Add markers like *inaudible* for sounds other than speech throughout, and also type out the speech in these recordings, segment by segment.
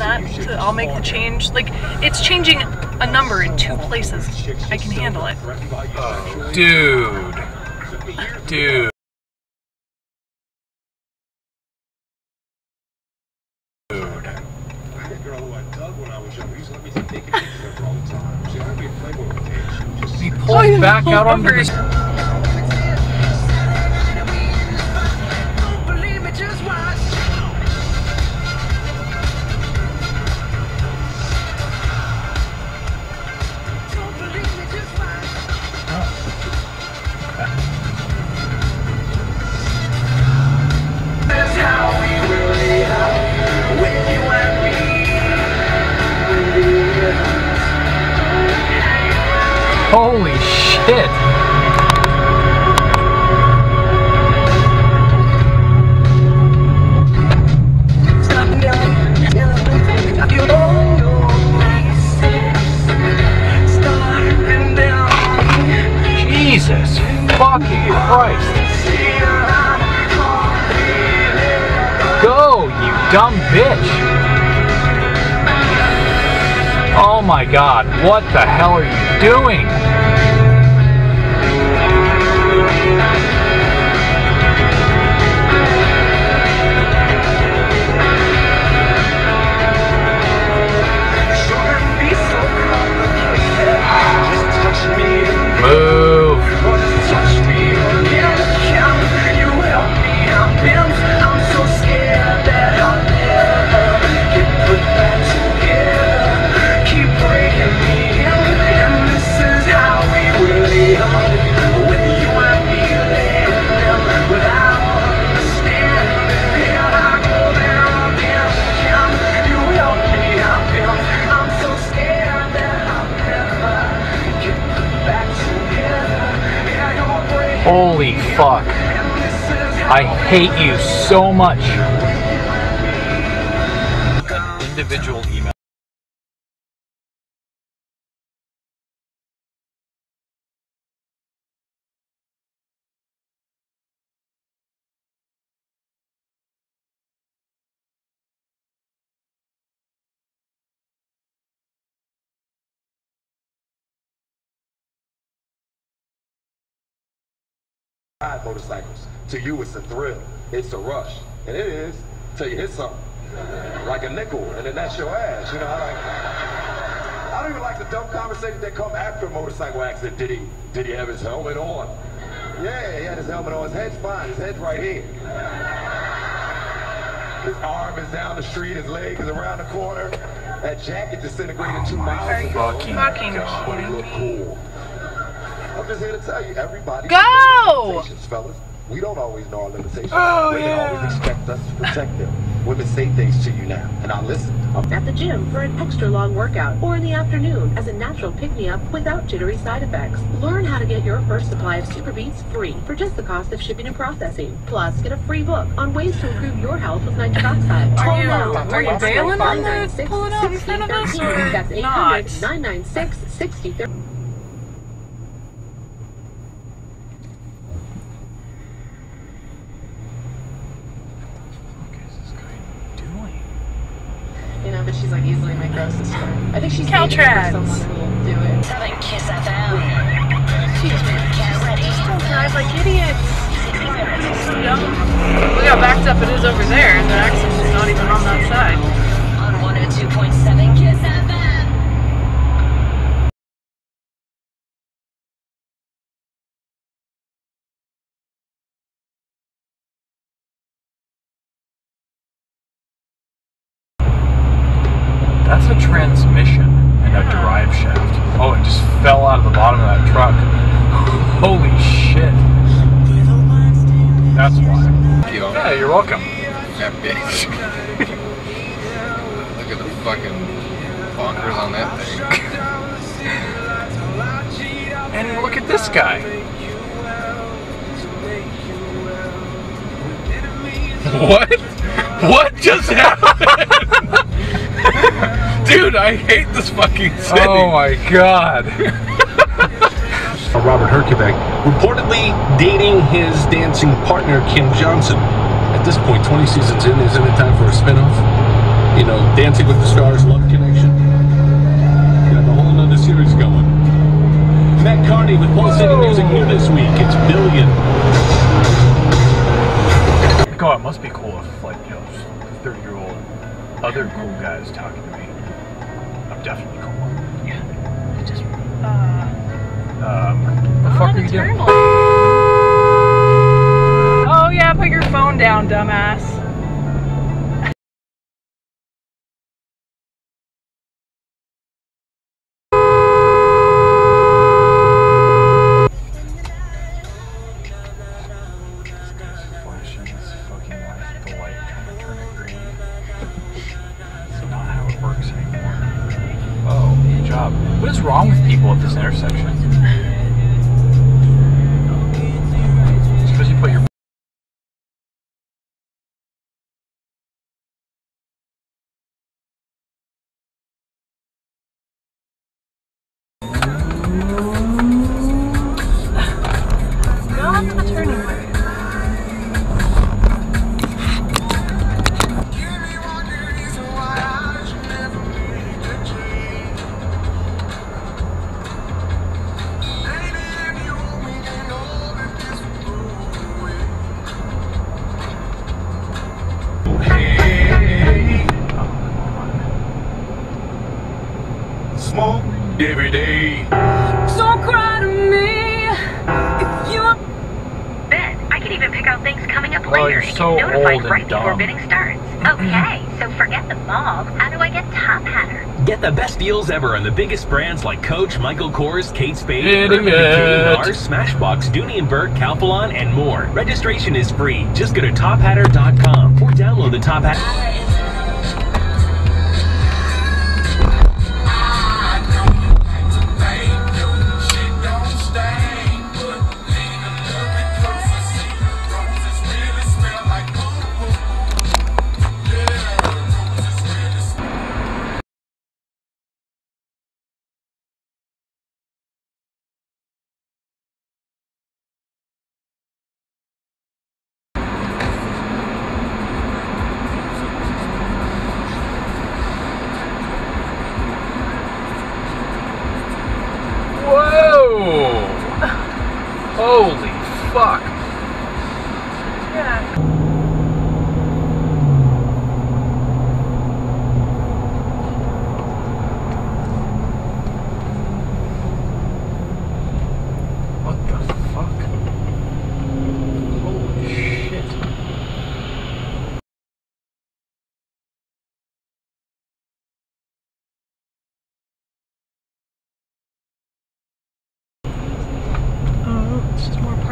that to, I'll make the change. Like it's changing a number in two places. I can handle it. Dude. Dude. He pulled back out onto Over. the Holy shit! Jesus fucking Christ! Go, you dumb bitch! Oh my god, what the hell are you doing? Fuck. I hate you so much. Individual email. Ride motorcycles. To you, it's a thrill. It's a rush. And it is till you hit something. Like a nickel, and then that's your ass. You know, I like. I don't even like the dumb conversations that come after a motorcycle accident. Did he did he have his helmet on? Yeah, he had his helmet on. His head's fine. His head's right here. His arm is down the street, his leg is around the corner. That jacket disintegrated two miles ago. Fucking Fucking God. But he look cool. I'm just here to tell you, everybody. Go! Limitations, fellas. We don't always know our limitations. Oh, Women yeah. always expect us to protect them. Women say things to you now, and I listen. I'm at the gym for an extra long workout or in the afternoon as a natural pick-me-up without jittery side effects. Learn how to get your first supply of SuperBeets free for just the cost of shipping and processing. Plus, get a free book on ways to improve your health with nitric oxide. Are you- are you bailing on the 596 pulling out in front of us, or That's not? 800 996 6030. What is this guy doing? You know, but she's like easily my grossest friend. I think she's Caltrans. dating for someone who will do it. Southern Kiss FM. Get ready. Don't drive like idiots. So dumb. We got backed up. It is over there, and the accident is not even on that side. On 102.7 Kiss FM. That's a transmission a drive shaft. Oh, it just fell out of the bottom of that truck. *laughs* Holy shit. That's why. Yeah, you're welcome. That bitch. *laughs* Look at the fucking bonkers on that thing. *laughs* And look at this guy. What? What just happened? Dude, I hate this fucking oh city. Oh my god. Robert Herjavec, reportedly dating his dancing partner Kym Johnson. At this point, 20 seasons in, isn't it time for a spinoff? you know, Dancing with the Stars Love Connection. Got a whole nother series going. Matt Carney with Pulse City Music New this week. It's Billion. God, it must be cool if, like, you know, 30 year old other cool guys talking to me. Definitely cool. I just, uh, Um, what the fuck are you doing? Is wrong with people at this intersection? So notified old and right before dumb. bidding starts. Mm-hmm. Okay, so forget the mall. How do I get Tophatter? Get the best deals ever on the biggest brands like Coach, Michael Kors, Kate Spade, Idiot. Urban Decay, Mars, Smashbox, Dooney and Bourke, Calphalon, and more. Registration is free. Just go to tophatter.com or download the Tophatter.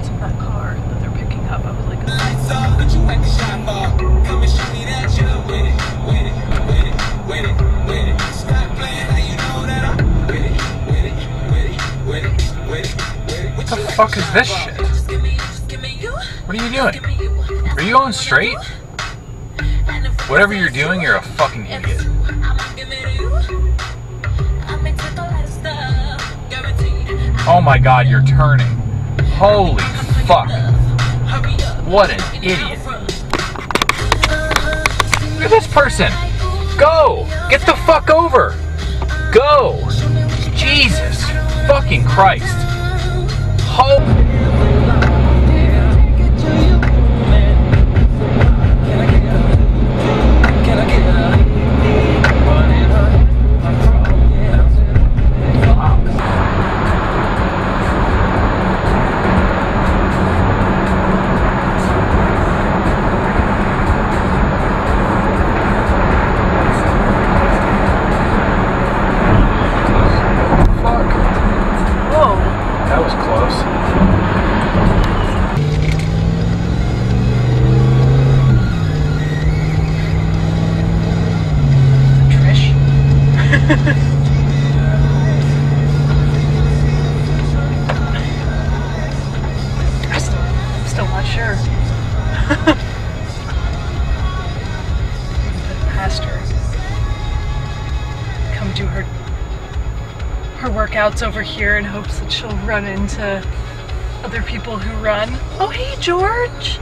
Parts of that car that they're picking up. I was like, oh, What the fuck is this shit? What are you doing? Are you going straight? Whatever you're doing, you're a fucking idiot. Oh my god, you're turning. Holy fuck. What an idiot. Look at this person. Go! Get the fuck over! Go! Jesus fucking Christ. Hope. I'm still, not sure. *laughs* Past her. Come do her her workouts over here in hopes that she'll run into other people who run. Oh hey George.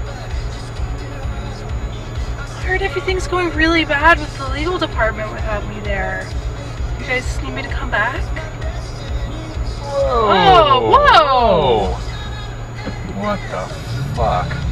I heard everything's going really bad with the legal department without me there. You guys need me to come back? Whoa! Oh, whoa! What the fuck?